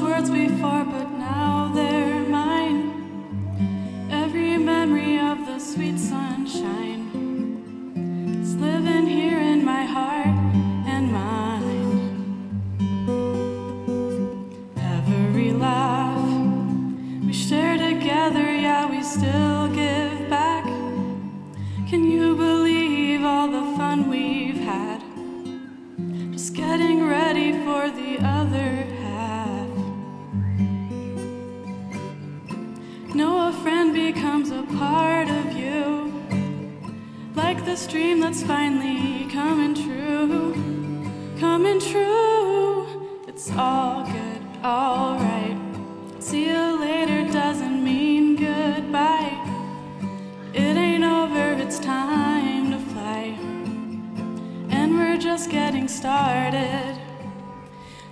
before, but now they're mine. Every memory of the sweet sunshine is living here in my heart and mind. Every laugh we share together, yeah, we still give back. Can you believe all the fun we've had? Just getting ready for the part of you, like this dream that's finally coming true. Coming true, it's all good, alright. See you later doesn't mean goodbye. It ain't over, it's time to fly. And we're just getting started.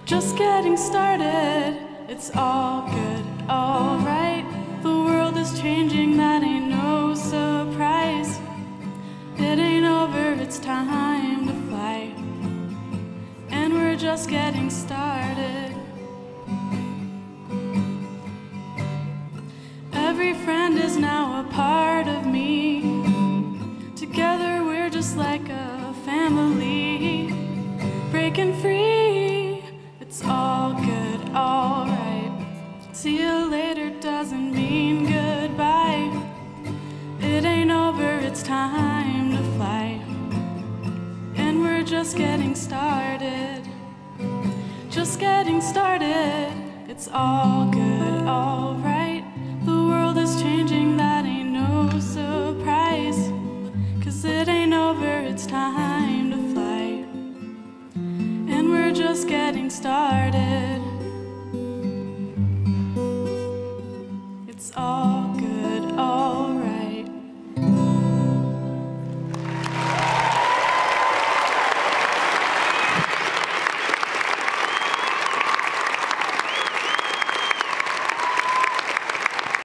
Just getting started. It's all good, alright. It's time to fly. And we're just getting started. Every friend is now a part of me. Together we're just like a family. Breaking free, it's all good, alright. See you later doesn't mean goodbye. It ain't over, it's time to fly. Just getting started. Just getting started, it's all good, alright. The world is changing, that ain't no surprise. Cause it ain't over, it's time to fly. And we're just getting started.